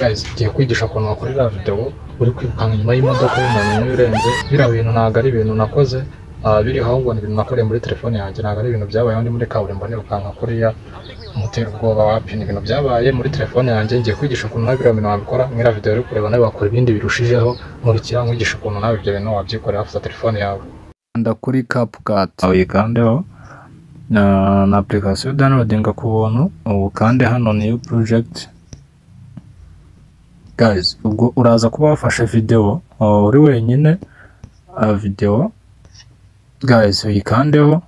guys ngiye kwigisha ukuntu wakorera video uri kwirukanka inyuma y'imodoka y'umuntu umwe urenze biriya bintu ntabwo ari ibintu nakoze. Ah, biriho ahubwo ni ibintu nakoreye muri telefone yanjye ntabwo ari ibintu byabayeho ndi muri kaburimbo nirukanka kuriya umutera ubwoba wapi ni ibintu byabaye muri telefone yanjye. Ngiye kwigisha ukuntu nawe biriya bintu wabikora mwiriya video uri kureba nawe wakora ibindi birushijeho nkurikira nkwigisha ukuntu nawe ibyo bintu wabyikorera ufite telefone yawe. Kanda kuri CapCut. Uyikandeho na, application downloadinga ku buntu ubu kandi hano new project. Guys ubwo uraza kuba wafashe video? Uh, uri wenyine? Uh, video? Guys uyikandeho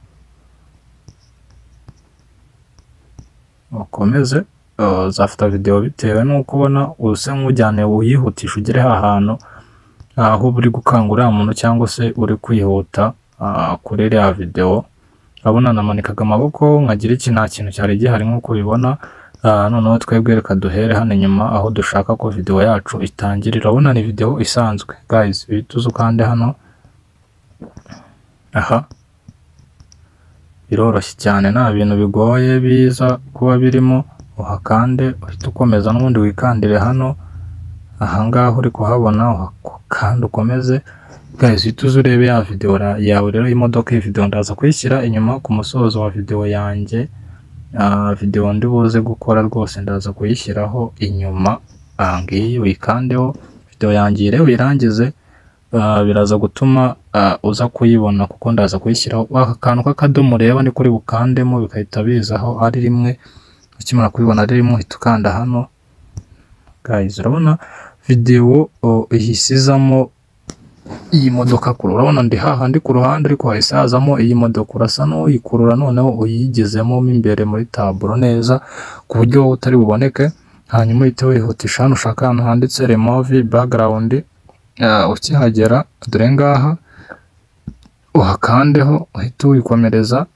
ukomeze uh, uzafata video bitewe n'uko ubona use nk'ujyane uyihutisha ugere hantu aho uri gukangurira umuntu cyangwa se uri kwihuta uh, kuri iriya video. Urabona namanikaga amaboko nkagira iki nta kintu cyari gihari nk'uko ubibona. Ah, noneho twebwe reka duhere hano inyuma aho dushaka ko video yacu itangirira urabona ni video isanzwe. Guys uhita uza ukande hano. Aha. Biroroshye cyane nta bintu bigoye biza kuba birimo. Uhakande uhita ukomeza n'ubundi wikandire hano. Ahangaha uri kuhabona uhakanda ukomeze. Guys uhita uza urebe ya video ra- yawe rero y'imodoka iyi video ndaza kuyishyira inyuma ku musozo wa video yanjye. Ah, video ndi buze gukora rwose ndaza kuyishyiraho inyuma. Aha ngiyi uyikandeho video yanjye rero uyirangize ah, biraza gutuma ah, uza kuyibona kuko ndaza kuyishyiraho. Aka kantu k'akadomo ureba ni kuri bukandemo bigahita bizaho ari rimwe. Ukimara kubibona ari rimwe uhita ukanda hano. Guys urabona? Video oh, ihise izamo iyi modoka kure urabona ndi hahandi ku ruhande ariko hahise hazamo iyi modoka. Urasa n'uyikurura noneho uyigezemo mo imbere muri taburo neza ku buryo utari buboneke. Hanyuma uhite wihutisha hano ushaka ahantu handitse remove background Ah, ukihagera dore ngaha uhakandeho uhite uyikomereza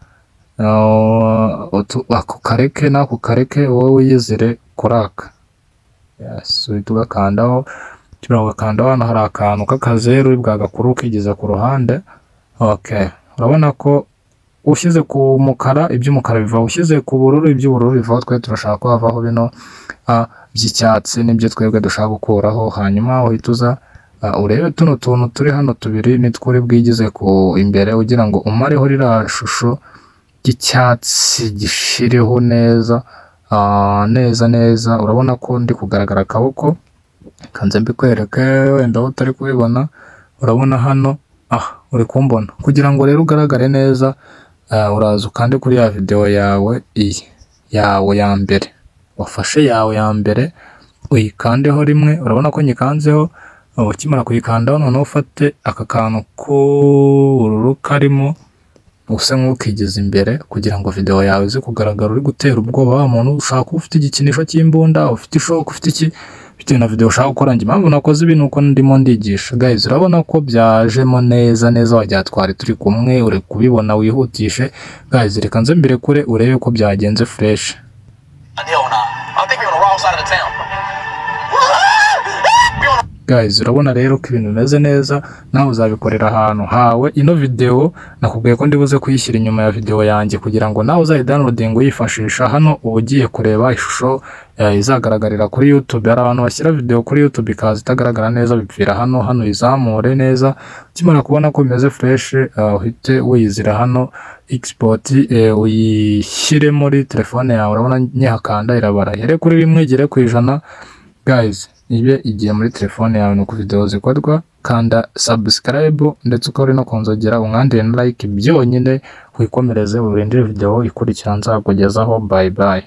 Ah, utu- ako kareke n'ako kareke wowe wiyizire kuraka. Uhita ugakandaho. Ukimara ugakandaho hano hari akantu k'akazeru bwagakuru kigeze ku ruhande. Urabona ko ushyize ku mukara iby'umukara bivaho ushyize ku bururu iby'ubururu bivaho twe turashaka ko havaho bino by'icyatsi ni byo twebwe dushaka gukuraho. Hanyuma uhita uza urebe tuno tuntu turi hano tubiri nitwo uri bwigize ku imbere ugira ngo umareho ririya shusho ry'icyatsi gishireho neza neza neza. Urabona ko ndi kugaragara akaboko. Kanze mbikwereke wenda aho utari kubibona. Urabona hano. Ah uri kumbona. Kugira ngo rero ugaragare neza ah, uraza ukande kuri ya video yawe iyi yawe ya mbere. Wafashe yawe ya mbere uyikandeho rimwe urabona ko nyikanzeho ukimara kuyikandaho noneho ufate aka kantu k'ubururu karimo use nk'ukigeza imbere kugira ngo video yawe ize kugaragara. Uri gutera ubwoba wa muntu ushaka kuba ufite igikinisho cy'imbunda ufite ishoka ufite iki bitewe na video ushaka gukora njye impamvu nakoze ibintu uko ndimo ndigisha. Guys urabona ko byajemo neza neza wagira twari turi kumwe uri kubibona wihutishe. Guys reka nze mbere kure urebe ko byagenze fresh. Guys urabona rero ko ibintu bimeze neza nawe uzabikorera ahantu hawe. Ino video nakubwiye ko ndibuze kuyishyira inyuma ya video yanjye kugira ngo nawe uzayidownloading uyifashisha hano uba ugiye kureba ishusho eh, izagaragarira kuri YouTube. Hari abantu bashyira video kuri YouTube ikaza itagaragara neza bipfira hano hano izamure neza. Ukimara kubona ko bimeze fresh eh, uhite wiyizira hano export eh, uyishyire muri telefone yawe. Urabona nyihakanda irabara. Here kuri rimwe igere ku ijana. Guys ibe igiye muri telefone yawe nuko video zikorwa kanda subscribe ndetse ukaba no kunzogera umwandire na like byonyine wikomereze urindire video ikurikira nzakugezaho bye bye